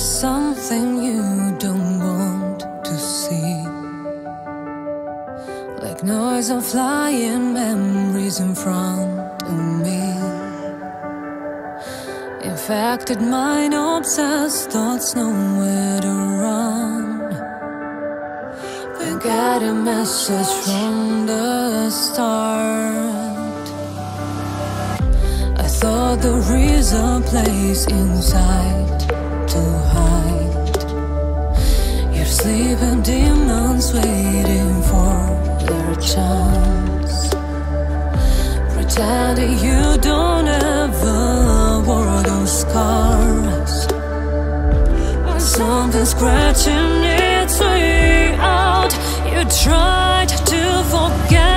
something you don't want to see. Like noise of flying memories in front of me. Infected mind, obsessed thoughts, nowhere to run. We got a message from the start. I thought there is a place inside to hide. You're sleeping demons waiting for their chance. Pretending you don't ever wear those scars. Something scratching its way out. You tried to forget